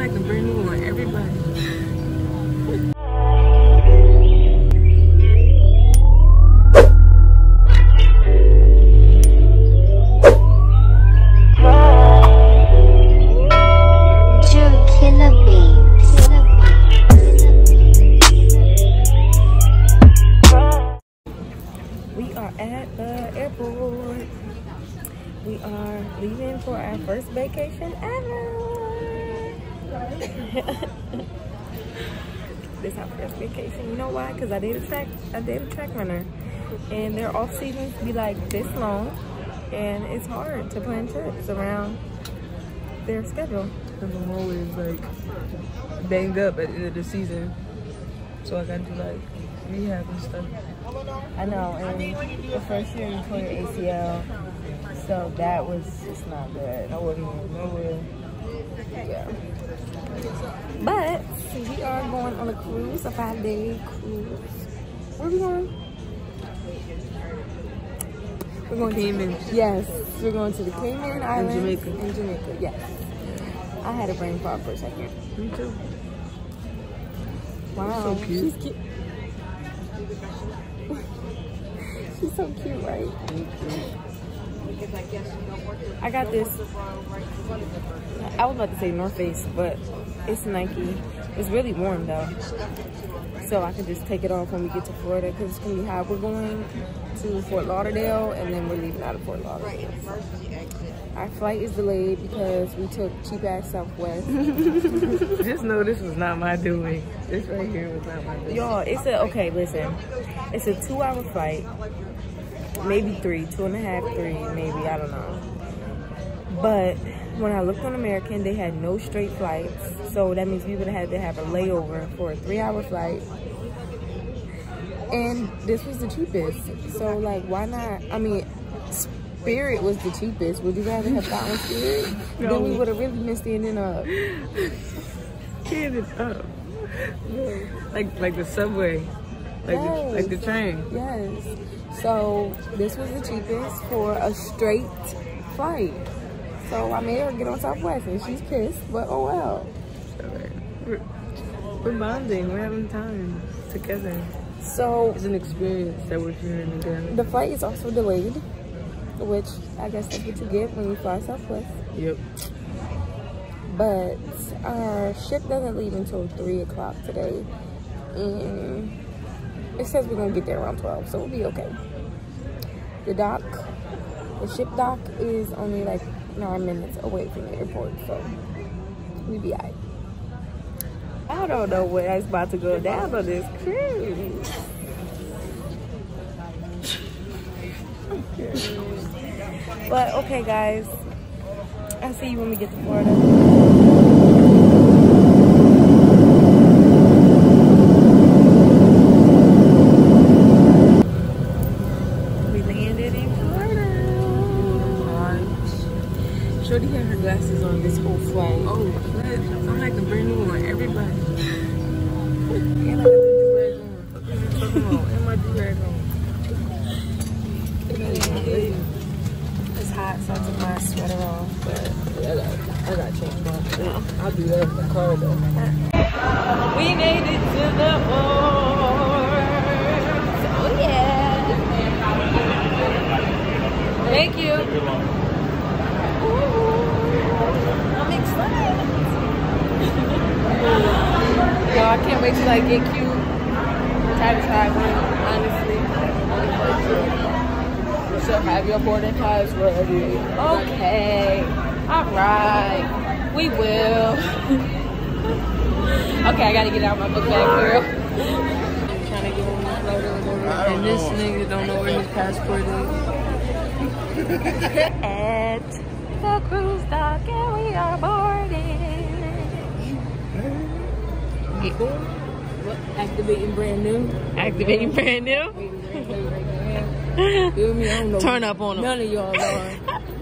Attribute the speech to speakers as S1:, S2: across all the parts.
S1: like a brand new one. Everybody. Know why? Because I did a track. I did a track runner, and their off seasons be like this long, and it's hard to plan trips around their schedule.
S2: Cause I'm always like banged up at the end of the season, so I gotta do like rehab and stuff.
S1: I know, and the first year you tore your ACL, so that was just not good. I wasn't going nowhere. Yeah. But we are going on a cruise, a five day cruise. Where are we going? We're going to
S2: Cayman.
S1: To, yes, we're going to the Cayman Islands.
S2: In Jamaica.
S1: In Jamaica, yes. I had a brain fog for a second.
S2: Me too.
S1: Wow.
S2: So cute.
S1: She's cute. She's so cute, right? I got this. I was about to say North Face, but it's Nike. It's really warm though. So I can just take it off when we get to Florida because it's going to be hot. We're going to Fort Lauderdale and then we're leaving out of Fort Lauderdale. Our flight is delayed because we took cheap ass Southwest.
S2: Just know this was not my doing. This right here was not my doing.
S1: Y'all, it's a okay. Listen, it's a two-hour flight, maybe three, two and a half, three, maybe I don't know. But when I looked on American, they had no straight flights, so that means we would have had to have a layover for a three-hour flight. And this was the cheapest, so like, why not? I mean. Spirit was the cheapest. Would you rather have gotten Spirit? Then we would have really missed ending up.
S2: It up. Like like the subway. Like the, like the train.
S1: Yes. So this was the cheapest for a straight flight. So I made her get on Southwest and she's pissed, but oh well.
S2: We're, we're bonding. We're having time together.
S1: So
S2: It's an experience that we're sharing again.
S1: the flight is also delayed, which I guess that's what you get when you fly Southwest.
S2: Yep.
S1: But our ship doesn't leave until three o'clock today, and it says we're gonna get there around twelve, so we'll be okay. The dock, the ship dock is only like nine minutes away from the airport, so we be alright. I don't know what's about to go down on this cruise. But okay, guys, I'll see you when we get to Florida.
S2: On flight.
S1: Oh, what? I'm like a brand new one. Everybody.
S2: And I got the do-rag on. Fuck is you talking about? And my do-rag on.
S1: It's hot, so I took my sweater off. But
S2: I got, I got changed my I'll do that in the car though.
S1: we made it to the port. Oh yeah. Thank you. Ooh, I'm excited. Yo, I can't wait till I get cute. Try to try one, honestly.
S2: So have your boarding pass ready.
S1: Okay. All right. We will. okay, I gotta get out of my book bag, girl. I'm trying to get on this boat or.
S2: And this nigga don't know where his passport is.
S1: At the cruise dock, and we are boarding.
S2: Activating brand new.
S1: Activating brand new.
S2: Feel me? I don't know.
S1: Turn up on them.
S2: None of y'all are.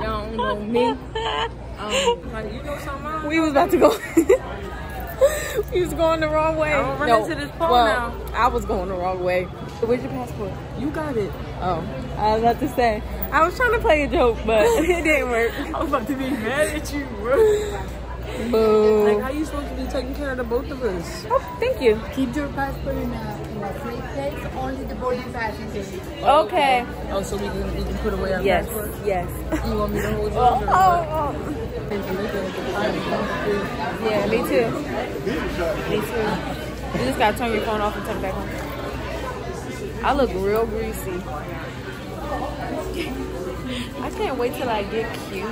S2: Y'all don't know me. Um, like, you know something?
S1: We was about to go. we was going the wrong way.
S2: Gonna run into this pole
S1: well,
S2: now.
S1: I was going the wrong way. Where's your passport?
S2: You got it.
S1: Oh, I was about to say. I was trying to play a joke, but it didn't work.
S2: I was about to be mad at you, bro.
S1: Boo.
S2: Like, how you supposed to be taking care of the both of us.
S1: Oh, thank you.
S3: Keep your passport in a, in a safe place, only the boarding pass is in.
S1: Okay.
S2: Oh, so we can we can put away our
S1: Yes,
S2: passport.
S1: yes.
S2: You want me to hold yours?
S1: Oh, oh, oh.
S2: Thank you. Look at the
S1: Yeah, me too. Me too. You just gotta turn your phone off and turn it back on. I look real greasy. I can't wait till I get cute.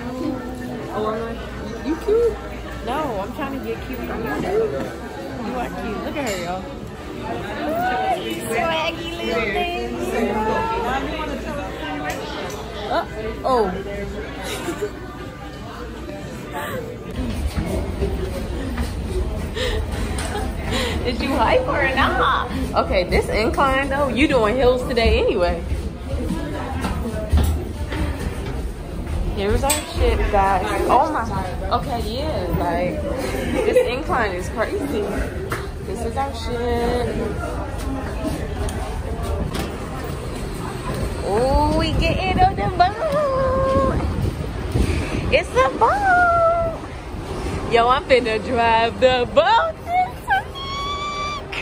S2: Oh, I'm you cute.
S1: No, I'm trying to get cute from you. You are cute. Look at her, y'all. Swaggy little thing.
S2: Uh, oh,
S1: Is you hype or not? Okay, this incline though, you doing hills today anyway. Here's our shit, guys. Oh my. Okay, yeah, like this incline is crazy. This is our shit. Oh, we getting on the boat. It's a boat. Yo, I'm finna drive the boat.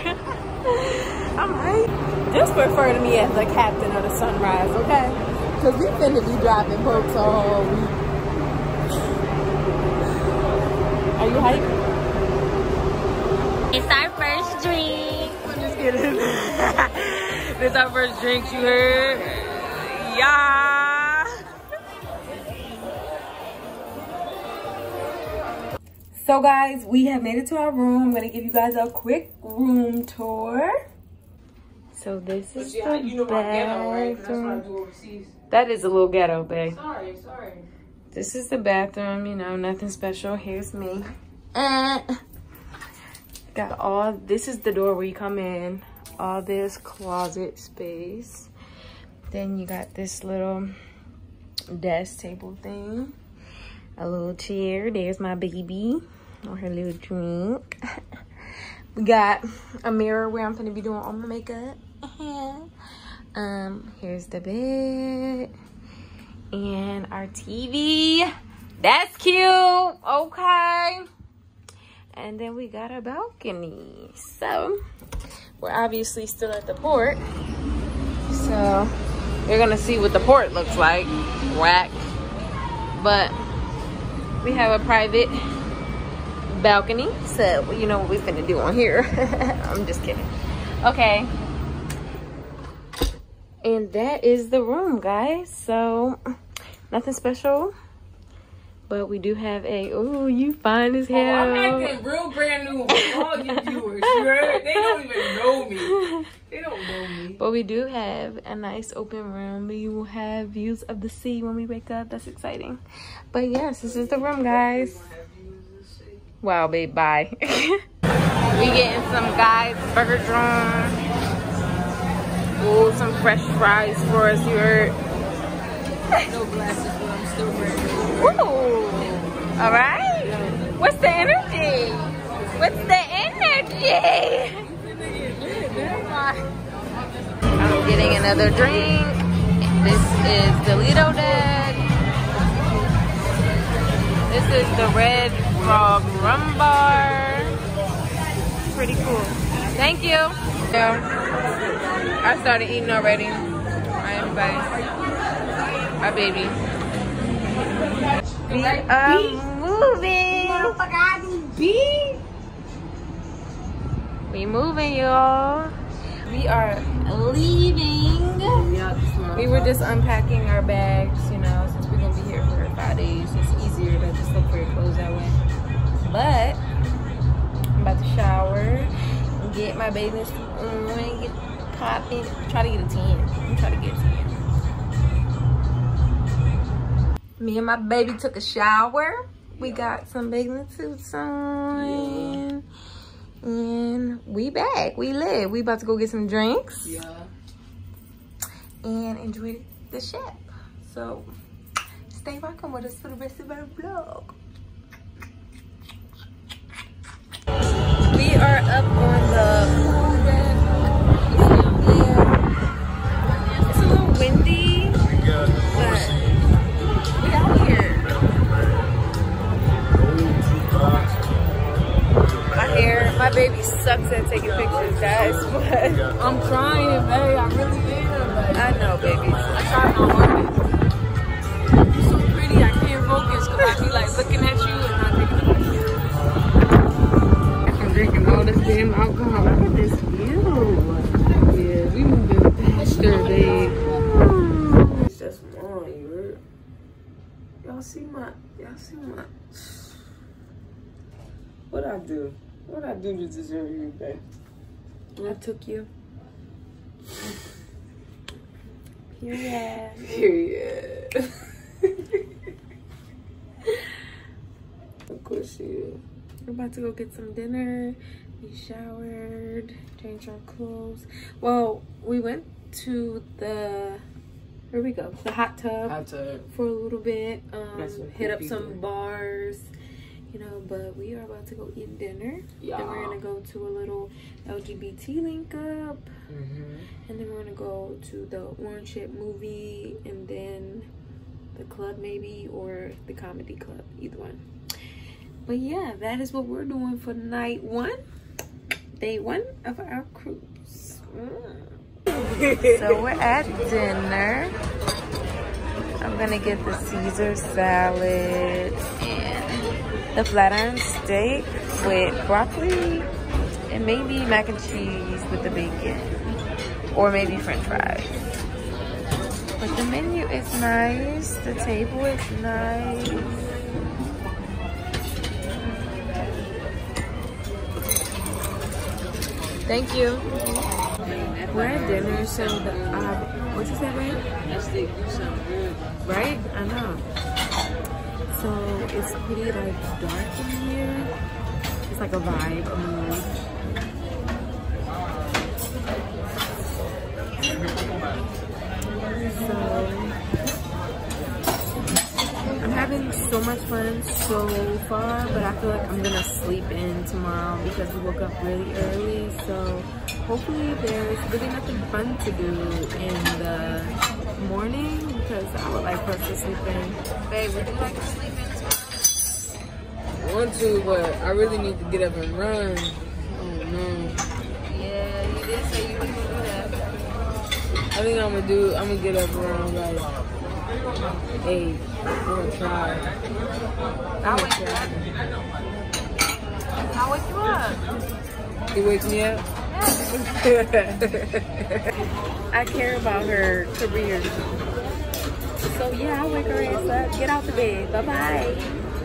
S1: I'm right. Just refer to me as the captain of the sunrise, okay? Because we finna be driving boats all week. Are you hyped?
S4: It's our first drink.
S1: I'm just kidding. this our first drink, you heard? Yeah. So guys, we have made it to our room. I'm gonna give you guys a quick room tour. So this is the bathroom.
S2: Overseas.
S1: That is a little ghetto, babe.
S2: Sorry, sorry.
S1: This is the bathroom, you know, nothing special. Here's me. Uh, got all, this is the door where you come in. All this closet space. Then you got this little desk table thing. A little chair. There's my baby or her little drink. we got a mirror where I'm gonna be doing all my makeup. Um, here's the bed and our TV. That's cute. Okay. And then we got a balcony. So we're obviously still at the port. So you're gonna see what the port looks like. Whack. But we have a private balcony. So you know what we finna do on here. I'm just kidding. Okay. And that is the room, guys. So nothing special. But we do have a oh you fine as
S2: Oh, I'm
S1: hell.
S2: acting real brand new with all you viewers. You heard? They don't even know me. They don't know me.
S1: But we do have a nice open room. We will have views of the sea when we wake up. That's exciting. But yes, this is the room, guys. Wow, babe, bye. we getting some Guy's Burger drum. Ooh, some fresh fries for us, you heard.
S2: No glasses, but I'm still new.
S1: Ooh, all right. What's the energy? What's the energy? I'm getting another drink. This is the Lido Deck. This is the Red Frog Rum Bar. Pretty cool. Thank you. Yeah. I started eating already. I am fine. My baby. We are moving. We moving, y'all. We are leaving. We were just unpacking our bags, you know, since we're gonna be here for five days. It's easier to just look for your clothes that way. But I'm about to shower and get my bathing suit on and get popping. Try to get a tan. I'm trying to get a tan. Me and my baby took a shower. We got some bathing suits on. And we back. We live. We about to go get some drinks
S2: Yeah.
S1: and enjoy the ship. So stay rocking with us for the rest of our vlog. We are up on the
S2: see my, y'all see my, what I do? What I do to deserve you, babe? I took you.
S1: Period.
S2: Period. of course is.
S1: We're about to go get some dinner. We showered, changed our clothes. Well, we went to the where we go? The hot tub
S2: Hot tub.
S1: for a little bit. Um, hit up some bars, you know. But we are about to go eat dinner.
S2: Yeah.
S1: Then we're gonna go to a little LGBT link up,
S2: Mm-hmm.
S1: and then we're gonna go to the Orange Hip movie, and then the club maybe or the comedy club, either one. But yeah, that is what we're doing for night one, day one of our cruise. So we're at dinner. I'm gonna get the Caesar salad and the flat iron steak with broccoli and maybe mac and cheese with the bacon or maybe french fries. But the menu is nice. The table is nice. Thank you. We're at dinner, so the uh, what you say, right?
S2: That steak do something good.
S1: Right? I know. So it's pretty like dark in here. It's like a vibe, a mood. So I'm having so much fun so far, but I feel like I'm gonna sleep in tomorrow because we woke up really early. So hopefully there's really nothing fun to do in the morning because I would like for us to sleep in. Babe, would you like to sleep in tomorrow?
S2: want to, but I really need to get up and run. Oh no.
S1: Yeah, you did say you were gonna do that.
S2: I think I'm gonna do. I'm gonna get up around like eight. I'm gonna try.
S1: I'll wake you up. I'll wake you up.
S2: You wake me up.
S1: I care about her career. So yeah, I'll wake her ass up. Get out the bed. Bye bye.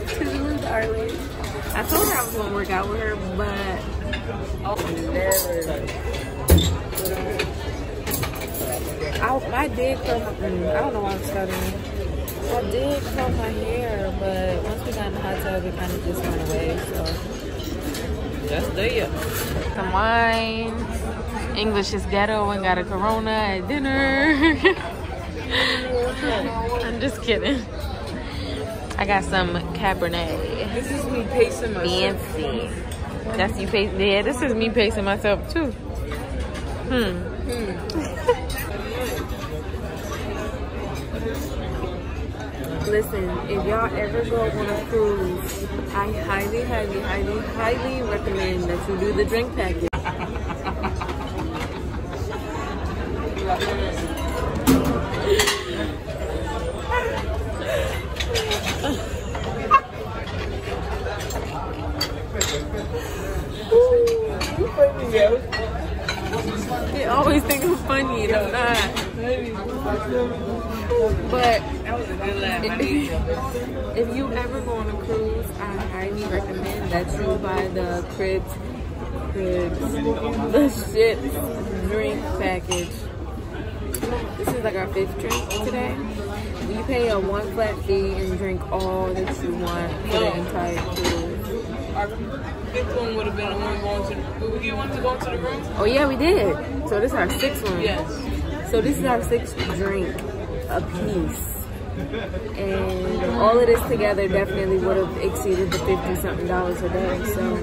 S1: Toodaloo, darling. I told her I was gonna work out with her, but
S2: Oh.
S1: I, I did curl my. Mm, I don't know why I'm stuttering. I did curl my hair, but once we got in the hot tub, it kind of just went away. So
S2: Just there.
S1: some wine. English is ghetto and got a Corona at dinner. I'm just kidding. I got some Cabernet.
S2: This is me pacing myself.
S1: Fancy. That's you pacing. Yeah, this is me pacing myself too. Hmm. Listen, if y'all ever go on a cruise, I highly, highly, highly, highly recommend that you do the drink package.
S2: Yo.
S1: They always think I'm funny I'm not. But if you ever go on a cruise, I highly recommend that you buy the cribs, cribs, the ship drink package. This is like our fifth drink today. You pay a one flat fee and drink all that you want for the entire cruise.
S2: Our fifth one would have been the one going to. Did we get one to go to the room?
S1: Oh yeah, we did. So this is our sixth one.
S2: Yes.
S1: So this is our sixth drink a piece. And all of this together definitely would have exceeded the 50 something dollars a day. So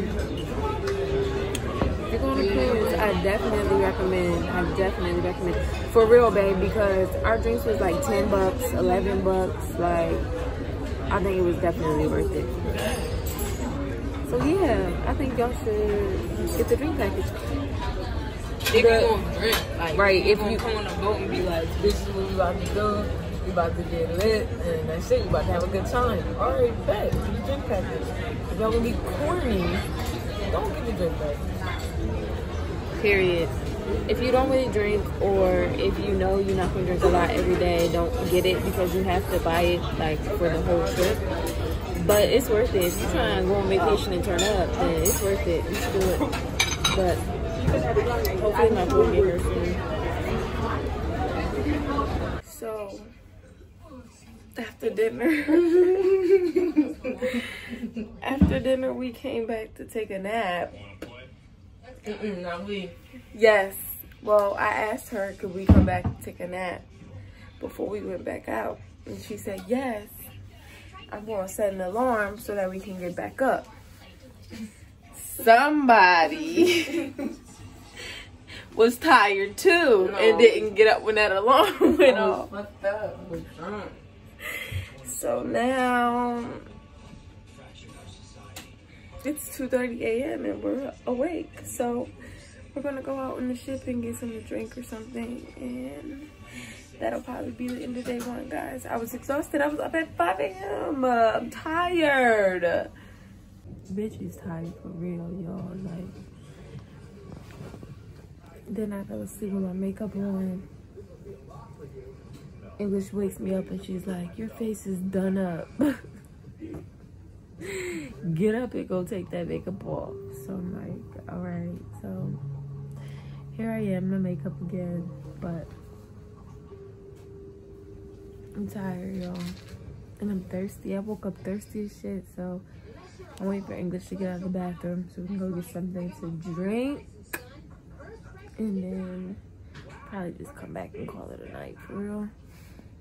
S1: if you're going to cruise, I definitely recommend, I definitely recommend, for real babe, because our drinks was like 10 bucks, 11 bucks, like, I think it was definitely worth it. So yeah, I think y'all should get the drink package.
S2: If you gonna drink, like,
S1: Right,
S2: if you- come on a boat and be like, this is what we about to do, we about to get lit, and that's it, we about to have a good time. All right, bet, get the drink package. If y'all gonna be corny, don't get the drink package.
S1: Period. If you don't really drink, or if you know you're not gonna drink a lot every day, don't get it because you have to buy it like for the whole trip. But it's worth it. If you try and go on vacation and turn up, then it's worth it. You should do it. But hopefully my food get here soon. So after dinner, after dinner we came back to take a nap.
S2: Mm-mm, not we.
S1: Yes. Well, I asked her, could we come back and take a nap before we went back out? And she said, yes. I'm going to set an alarm so that we can get back up. Somebody was tired too and didn't get up when that alarm went off.
S2: Fucked up. We're drunk.
S1: So now it's 2.30 a.m. and we're awake. So we're gonna go out on the ship and get something to drink or something. And that'll probably be the end of day one, guys. I was exhausted. I was up at 5 a.m. I'm tired. Bitch is tired for real, y'all. Like, then I fell asleep with my makeup on. English wakes me up and she's like, Your face is done up. Get up and go take that makeup off. So I'm like, Alright, so here I am, my makeup again. But I'm tired, y'all. And I'm thirsty. I woke up thirsty as shit, so I'm waiting for English to get out of the bathroom so we can go get something to drink. And then probably just come back and call it a night for real.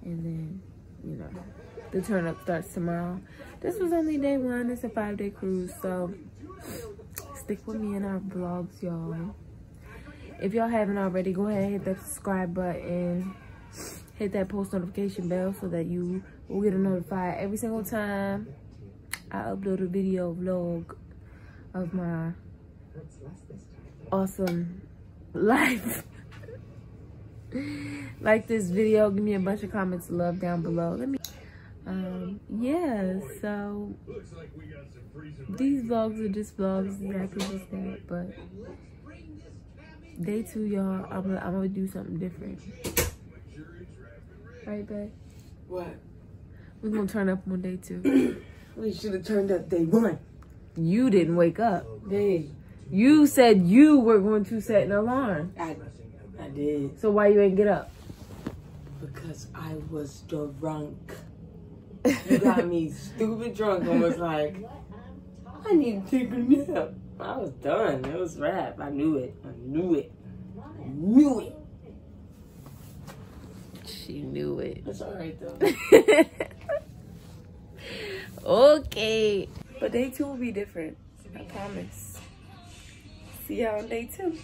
S1: And then, you know, the turn up starts tomorrow. This was only day one. It's a five day cruise. So stick with me in our vlogs, y'all. If y'all haven't already, go ahead and hit that subscribe button. Hit that post notification bell so that you will get a notified every single time I upload a video vlog of my awesome life. like this video, give me a bunch of comments love down below. Let me um yeah, so these vlogs are just vlogs, exactly just that, but day two, y'all, I'm gonna, I'm gonna do something different. Right, babe?
S2: What?
S1: We're gonna turn up on day two.
S2: We should have turned up day one.
S1: You didn't wake up.
S2: Babe,
S1: You said you were going to set an alarm.
S2: I, I did.
S1: So why you ain't get up?
S2: Because I was drunk. You got me stupid drunk and was like, I need to take a nap. I was done. It was rap. I knew it. I knew it. I knew it.
S1: She knew it.
S2: That's alright though.
S1: okay. But day two will be different. I promise. See y'all on day two.